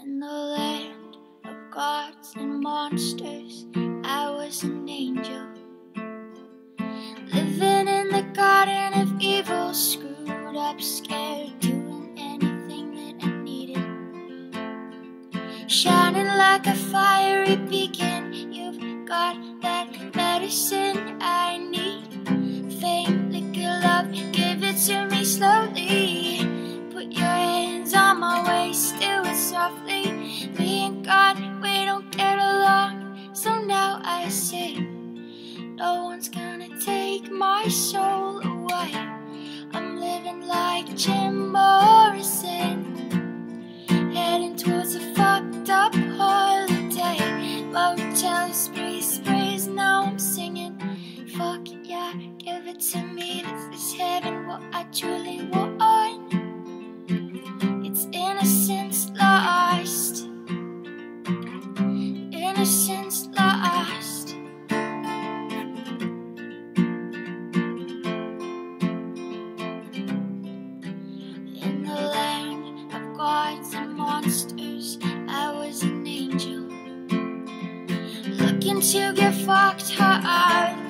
In the land of gods and monsters, I was an angel. Living in the garden of evil, screwed up, scared, doing anything that I needed. Shining like a fiery beacon, you've got that medicine I need. Me and God, we don't get along, so now I say, no one's gonna take my soul away. I'm living like Jim I was an angel. Looking to get fucked hard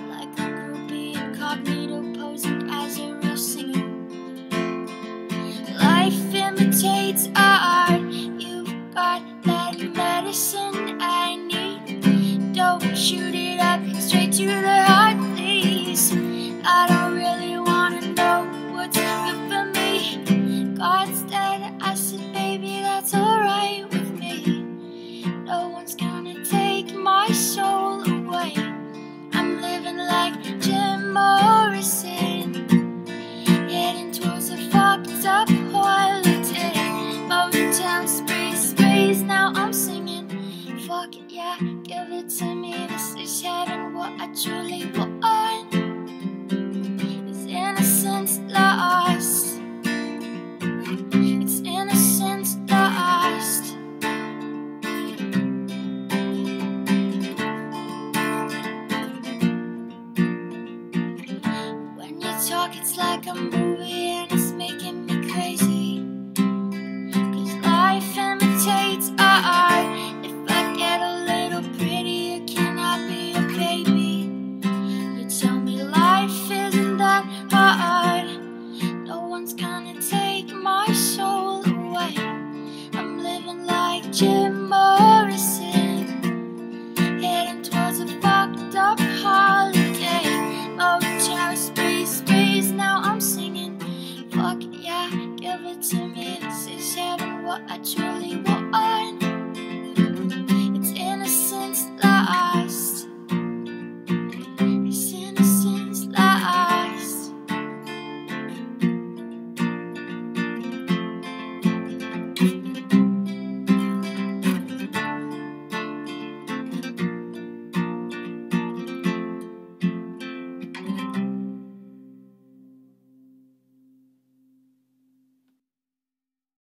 give it to me. This is heaven, what I truly want. Is innocence lost? It's innocence lost. When you talk, it's like a movie and it's making me crazy. yeah, give it to me. This is what I truly want.